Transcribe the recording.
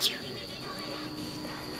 急に寝てくれ!